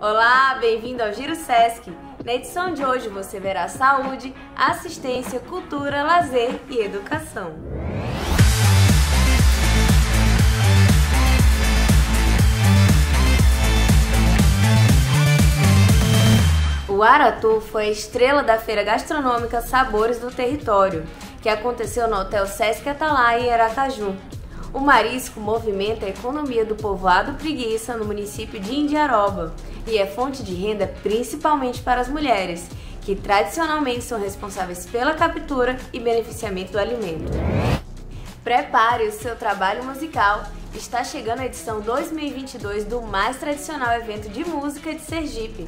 Olá, bem-vindo ao Giro Sesc. Na edição de hoje você verá saúde, assistência, cultura, lazer e educação. O Aratu foi a estrela da feira gastronômica Sabores do Território, que aconteceu no Hotel Sesc Atalaia em Aracaju. O marisco movimenta a economia do povoado Preguiça no município de Indiaroba e é fonte de renda principalmente para as mulheres, que tradicionalmente são responsáveis pela captura e beneficiamento do alimento. Prepare o seu trabalho musical. Está chegando a edição 2022 do mais tradicional evento de música de Sergipe.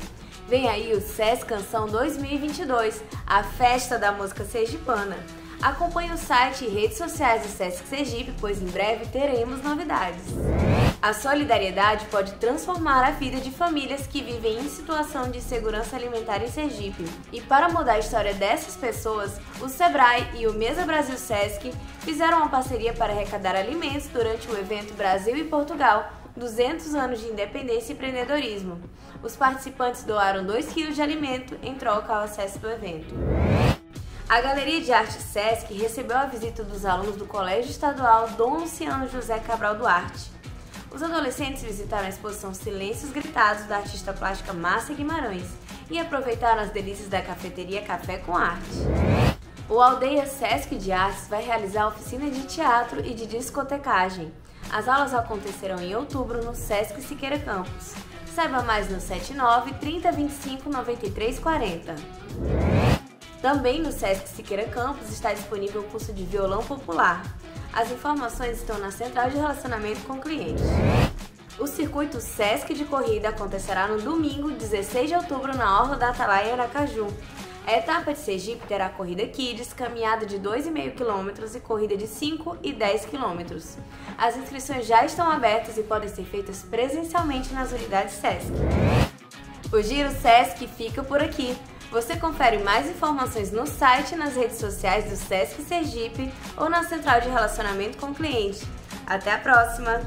Vem aí o SES Canção 2022, a festa da música sergipana. Acompanhe o site e redes sociais do Sesc Sergipe, pois em breve teremos novidades. A solidariedade pode transformar a vida de famílias que vivem em situação de insegurança alimentar em Sergipe. E para mudar a história dessas pessoas, o Sebrae e o Mesa Brasil Sesc fizeram uma parceria para arrecadar alimentos durante o evento Brasil e Portugal 200 anos de independência e empreendedorismo. Os participantes doaram 2 kg de alimento em troca ao acesso do evento. A Galeria de Arte Sesc recebeu a visita dos alunos do Colégio Estadual Dom Luciano José Cabral Duarte. Os adolescentes visitaram a exposição Silêncios Gritados da artista plástica Márcia Guimarães e aproveitaram as delícias da cafeteria Café com Arte. O Aldeia Sesc de Artes vai realizar oficina de teatro e de discotecagem. As aulas acontecerão em outubro no Sesc Siqueira Campus. Saiba mais no 79 3025 9340. Também no Sesc Siqueira Campus está disponível o curso de violão popular. As informações estão na central de relacionamento com clientes. O circuito Sesc de corrida acontecerá no domingo, 16 de outubro, na Orla da Atalaia, Aracaju. A etapa de Sergipe terá corrida Kids, caminhada de 2,5 km e corrida de 5 e 10 km. As inscrições já estão abertas e podem ser feitas presencialmente nas unidades Sesc. O Giro Sesc fica por aqui. Você confere mais informações no site e nas redes sociais do Sesc Sergipe ou na Central de Relacionamento com o Cliente. Até a próxima!